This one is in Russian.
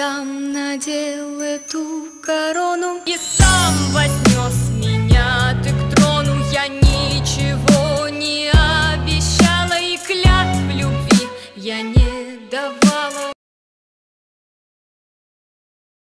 сам надел эту корону. И сам вознес меня ты к трону. Я ничего не обещала. И клятв любви я не давала.